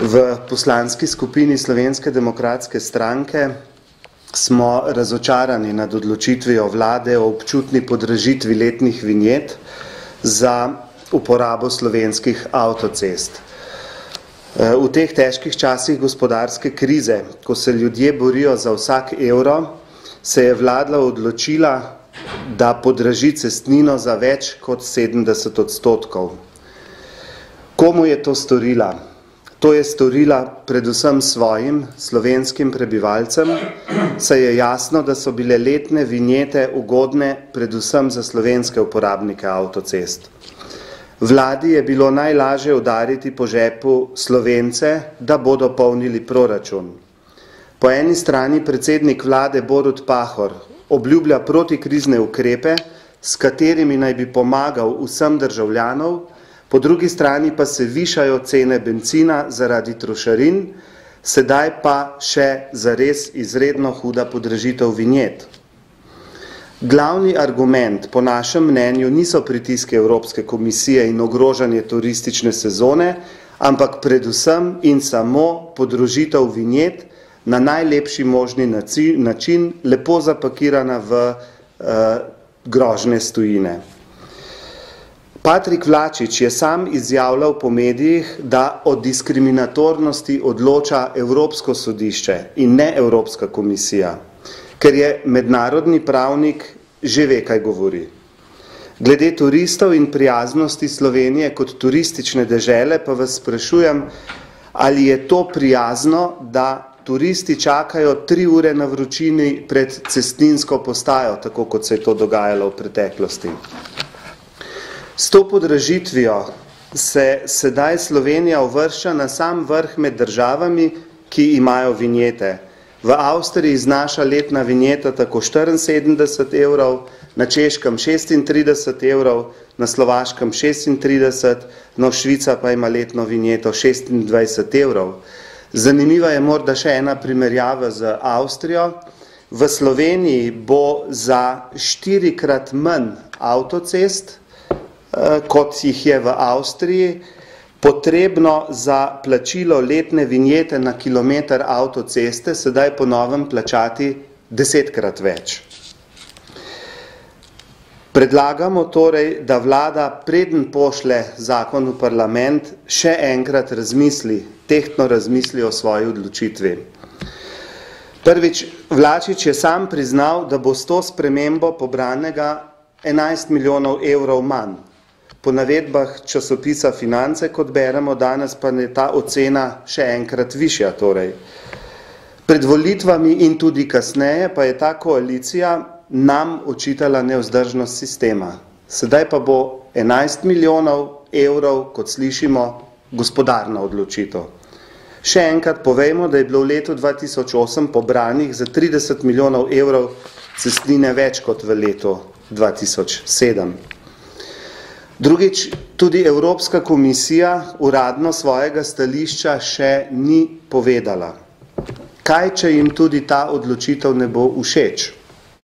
V poslanski skupini Slovenske demokratske stranke smo razočarani nad odločitvijo vlade o občutni podražitvi letnih vinjet za uporabo slovenskih avtocest. V teh težkih časih gospodarske krize, ko se ljudje borijo za vsak evro, se je vlada odločila, da podraži cestnino za več kot sedemdeset odstotkov. Komu je to storila? To je storila predvsem svojim slovenskim prebivalcem, saj je jasno, da so bile letne vinjete ugodne predvsem za slovenske uporabnike avtocest. Vladi je bilo najlažje udariti po žepu Slovence, da bodo polnili proračun. Po eni strani predsednik vlade Borut Pahor obljublja protikrizne ukrepe, s katerimi naj bi pomagal vsem državljanov, po drugi strani pa se višajo cene bencina zaradi trošarin, sedaj pa še zares izredno huda podražitev vinjet. Glavni argument po našem mnenju niso pritiski Evropske komisije in ogrožanje turistične sezone, ampak predvsem in samo podražitev vinjet na najlepši možni način, lepo zapakirana v grožnje s tujine. Patrik Vlačič je sam izjavljal po medijih, da o diskriminatornosti odloča Evropsko sodišče in ne Evropska komisija, ker je mednarodni pravnik, že ve, kaj govori. Glede turistov in prijaznosti Slovenije kot turistične dežele pa vas sprašujem, ali je to prijazno, da turisti čakajo tri ure na vročini pred cestninsko postajo, tako kot se je to dogajalo v preteklosti. S to podražitvijo se sedaj Slovenija uvršča na sam vrh med državami, ki imajo vinjete. V Avstriji znaša letna vinjeta tako štiriinsedemdeset evrov, na Češkem šestintrideset evrov, na Slovaškem šestintrideset, no, Švica pa ima letno vinjeto šestindvajset evrov. Zanimiva je morda še ena primerjava z Avstrijo. V Sloveniji bo za štirikrat manj avtocest, kot jih je v Avstriji, potrebno za plačilo letne vinjete na kilometer avtoceste sedaj po novem plačati desetkrat več. Predlagamo torej, da vlada, preden pošlje zakon v parlament, še enkrat razmisli, tehtno razmisli o svoji odločitvi. Prvič, Vlačič je sam priznal, da bo s to spremembo pobranega enajst milijonov evrov manj. Po navedbah časopisa Finance, kot beremo danes, pa je ta ocena še enkrat višja torej. Pred volitvami in tudi kasneje pa je ta koalicija nam očitala nevzdržnost sistema. Sedaj pa bo enajst milijonov evrov, kot slišimo, gospodarna odločitev. Še enkrat povejmo, da je bilo v letu dva tisoč osem pobranih za trideset milijonov evrov cestnine več kot v letu dva tisoč sedem. Drugič, tudi Evropska komisija uradno svojega stališča še ni povedala. Kaj če jim tudi ta odločitev ne bo všeč?